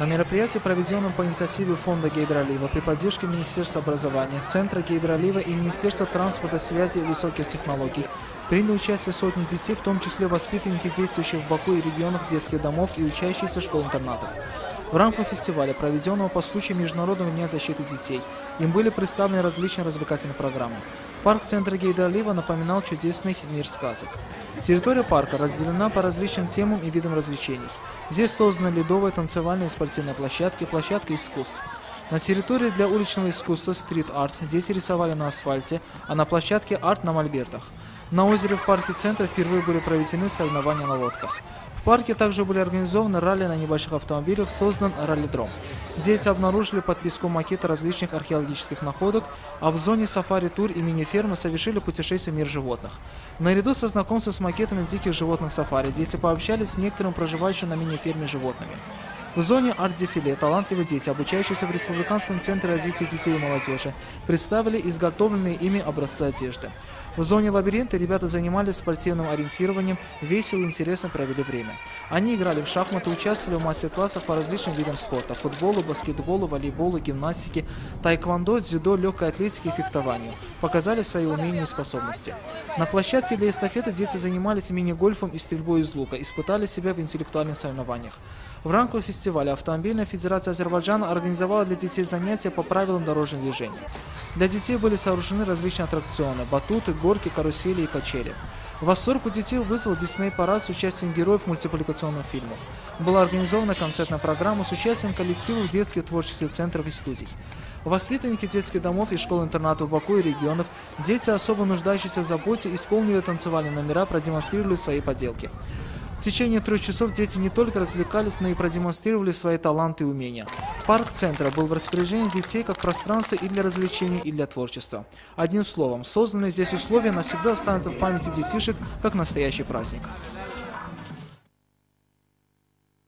На мероприятии, проведенном по инициативе Фонда Гейдролива при поддержке Министерства образования, Центра Гейдролива и Министерства транспорта, связи и высоких технологий, приняли участие сотни детей, в том числе воспитанники, действующих в Баку и регионах детских домов и учащиеся школ-интернатов. В рамках фестиваля, проведенного по случаю Международного дня защиты детей, им были представлены различные развлекательные программы. Парк центра Гейдролива напоминал чудесный мир сказок. Территория парка разделена по различным темам и видам развлечений. Здесь созданы ледовые, танцевальные и спортивные площадки, площадка искусств. На территории для уличного искусства стрит-арт дети рисовали на асфальте, а на площадке арт на мольбертах. На озере в парке центра впервые были проведены соревнования на лодках. В парке также были организованы ралли на небольших автомобилях, создан ралли-дром. Дети обнаружили под песком макеты различных археологических находок, а в зоне сафари-тур и мини-фермы совершили путешествие в мир животных. Наряду со знакомством с макетами диких животных сафари, дети пообщались с некоторым проживающим на мини-ферме животными. В зоне арт-дефиле талантливые дети, обучающиеся в Республиканском центре развития детей и молодежи, представили изготовленные ими образцы одежды. В зоне лабиринта ребята занимались спортивным ориентированием, весело и интересно провели время. Они играли в шахматы, участвовали в мастер-классах по различным видам спорта – футболу, баскетболу, волейболу, гимнастике, тайквондо, дзюдо, легкой атлетике и фехтованию. Показали свои умения и способности. На площадке для эстафеты дети занимались мини-гольфом и стрельбой из лука, испытали себя в интеллектуальных соревнованиях. В рамках фестиваля Автомобильная Федерация Азербайджана организовала для детей занятия по правилам дорожного движения. Для детей были сооружены различные аттракционы – батуты, горки, карусели и качели. Восторг у детей вызвал Дисней-парад с участием героев мультипликационных фильмов. Была организована концертная программа с участием коллективов детских творческих центров и студий. Воспитанники детских домов и школ-интернатов Баку и регионов, дети, особо нуждающиеся в заботе, исполнили танцевальные номера, продемонстрировали свои поделки. В течение трех часов дети не только развлекались, но и продемонстрировали свои таланты и умения. Парк центра был в распоряжении детей как пространство и для развлечений, и для творчества. Одним словом, созданные здесь условия навсегда останутся в памяти детишек как настоящий праздник.